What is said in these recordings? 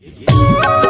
咦。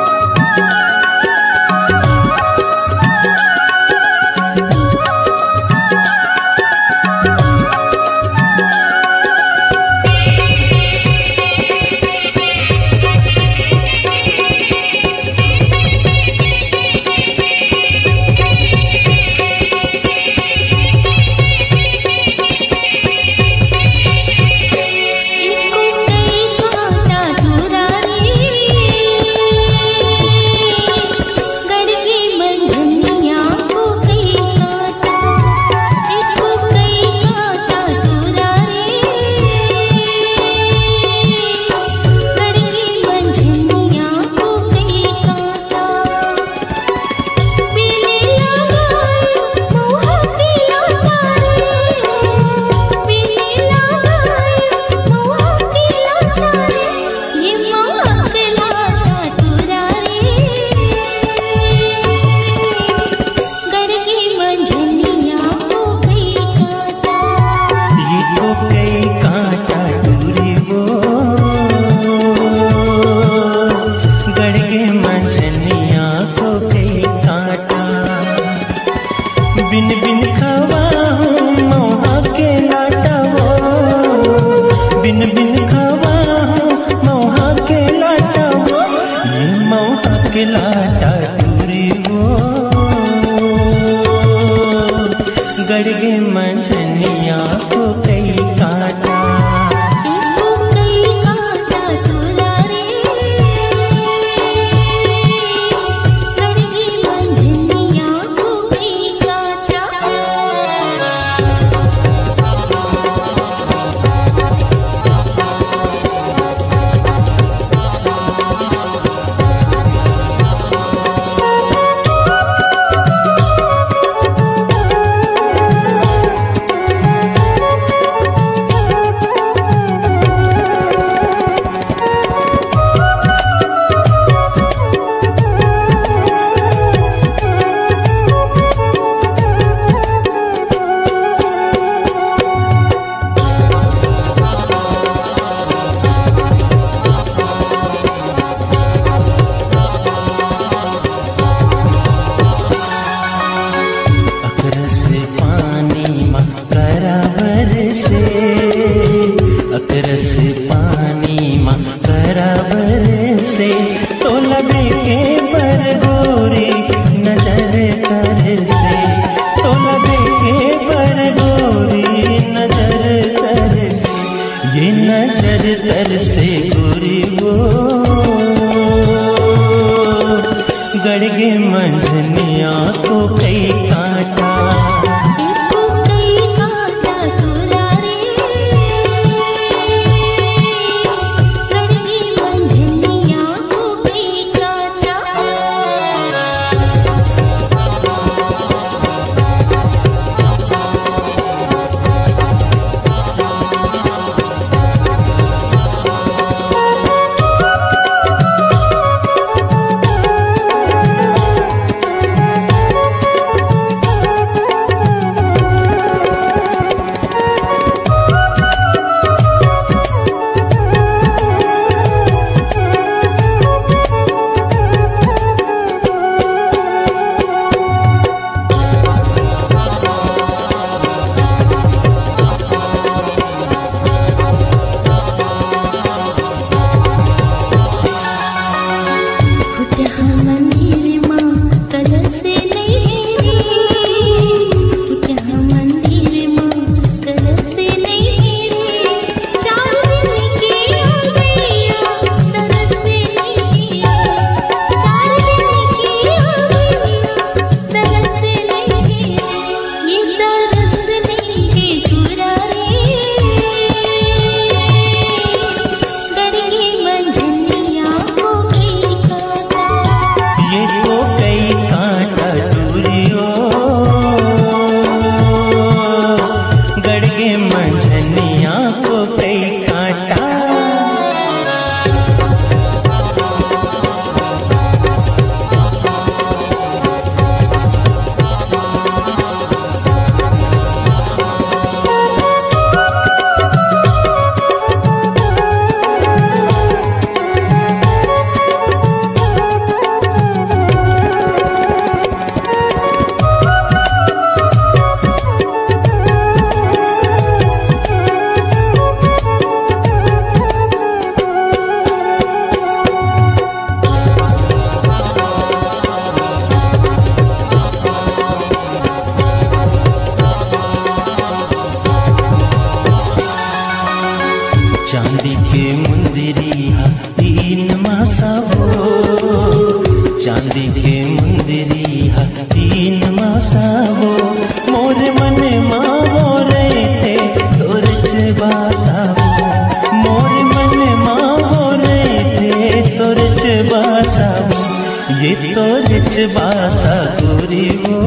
ये तो रिच बासा गोरी हो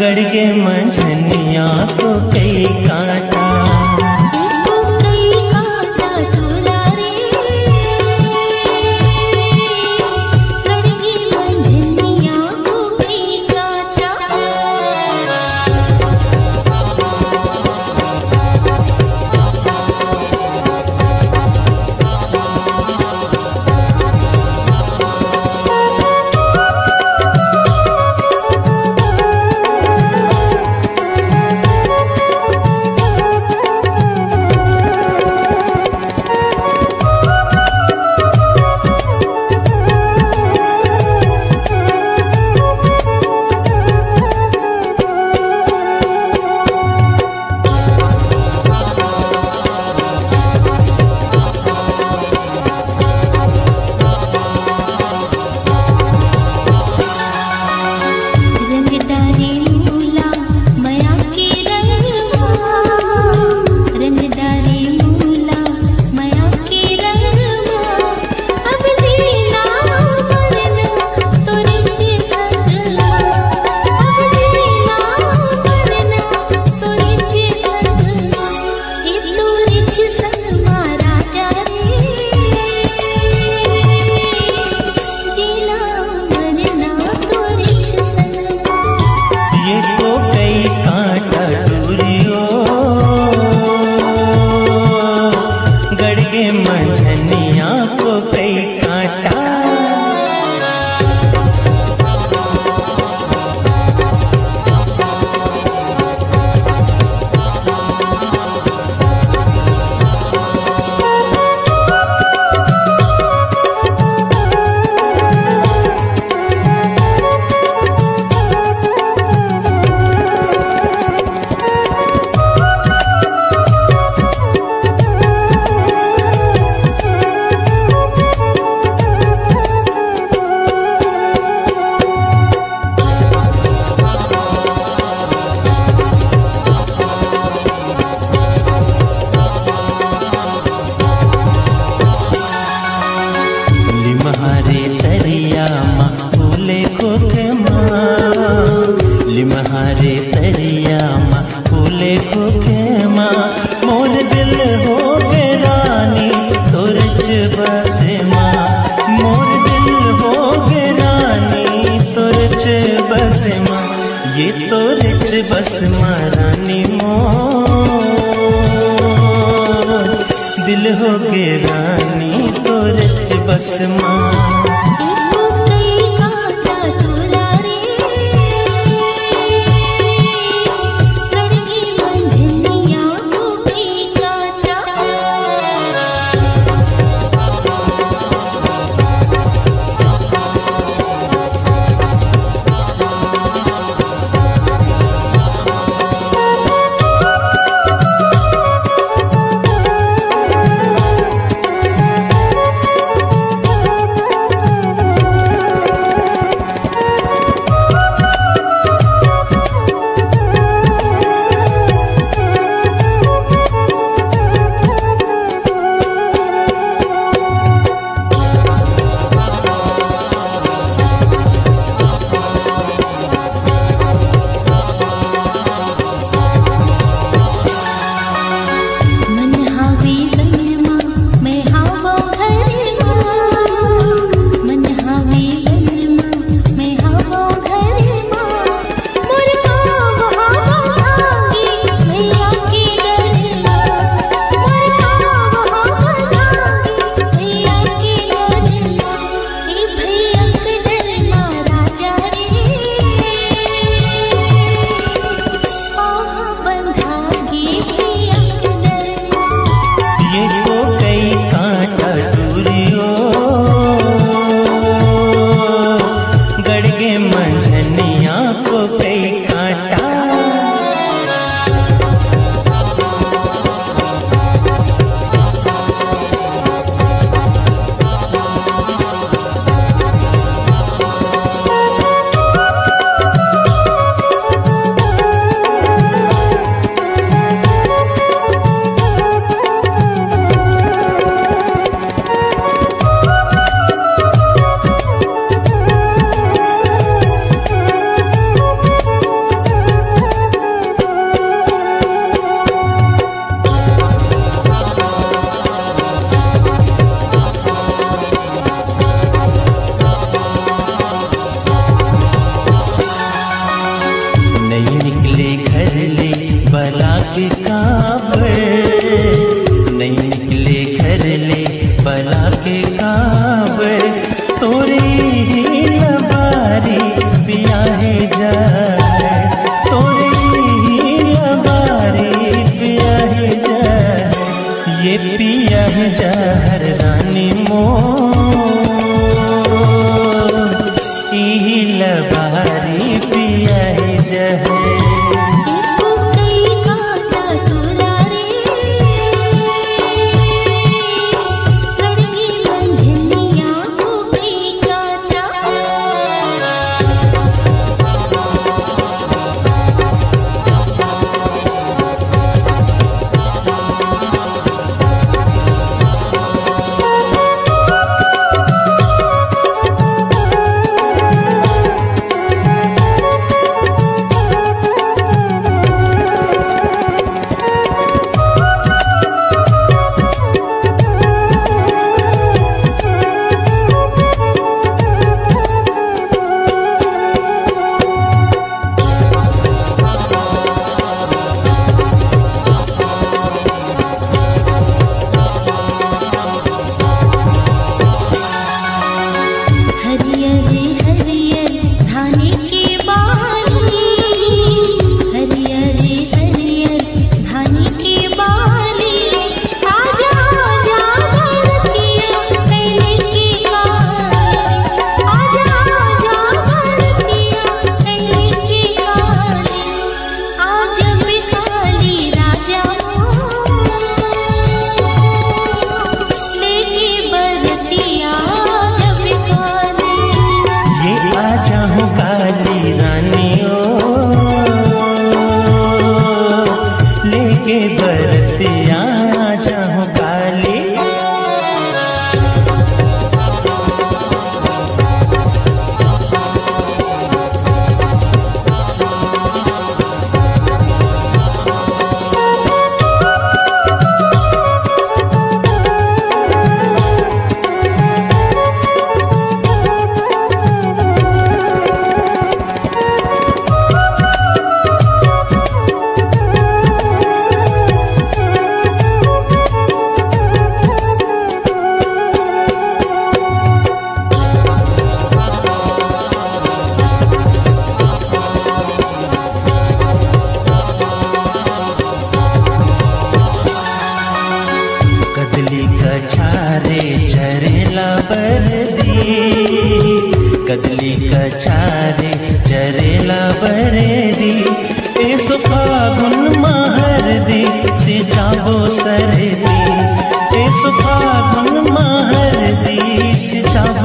गड़गे मंझनिया को तरिया माँ, फूले खोख माँ। लिमहारे तरिया माँ, फूले खोख माँ। मोर दिल हो गे रानी तोरच बस माँ। मोर दिल हो गे रानी तोरच बस माँ। ये तोरच बस माँ, रानी दिल हो गे रानी तोरच बस माँ।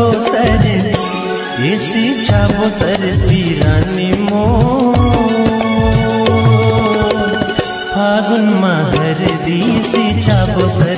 যাবো সারে এসে যাবো সারে পিরানি মো ফাগুন মাহের দিশি যাবো সারে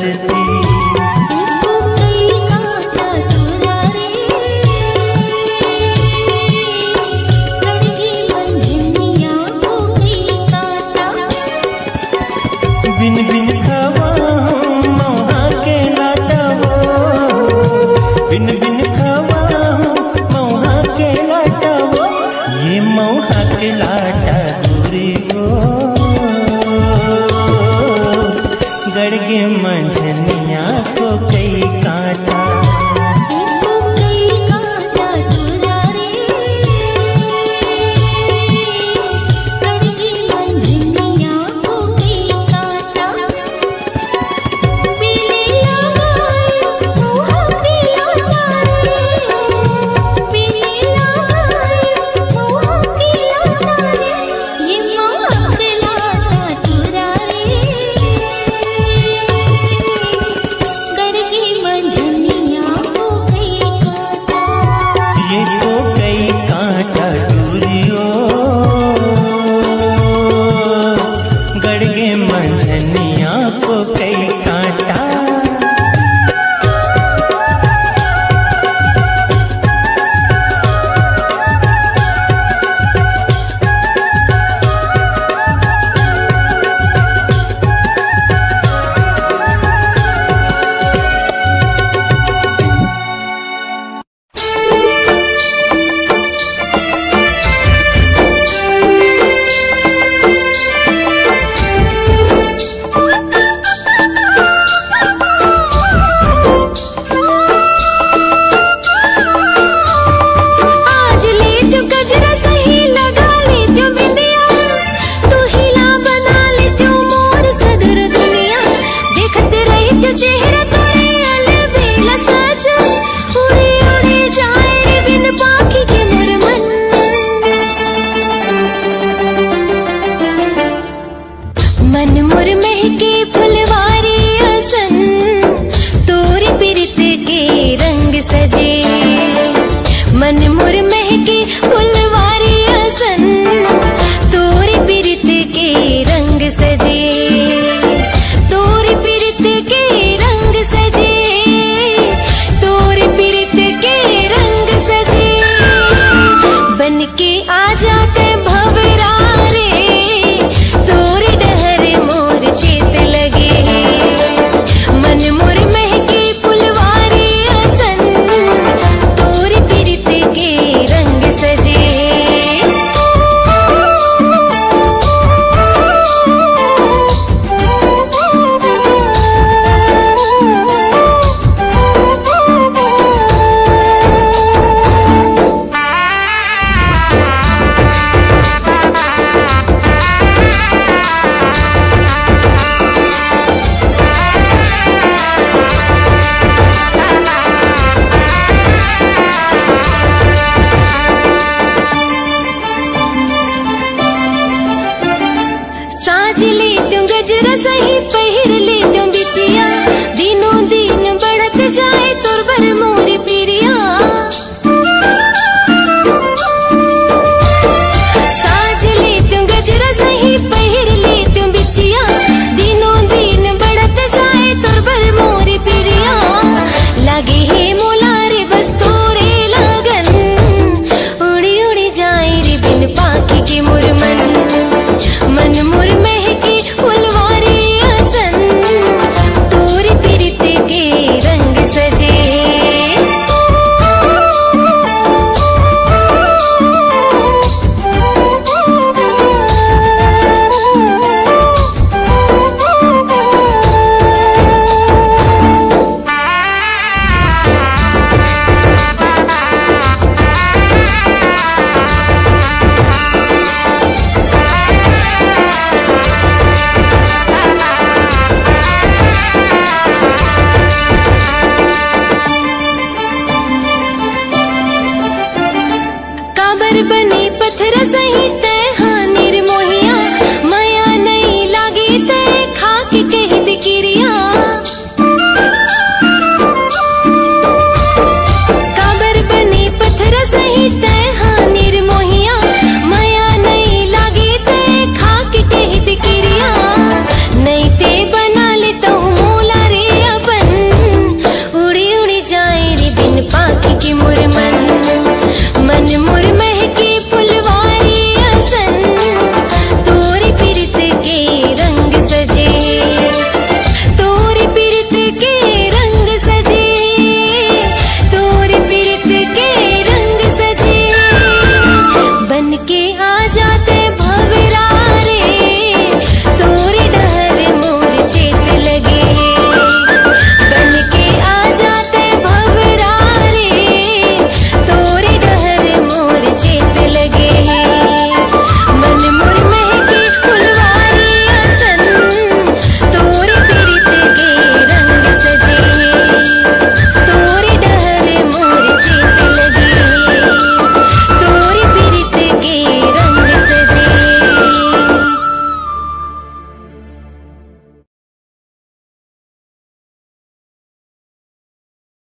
मन मुर महके फुल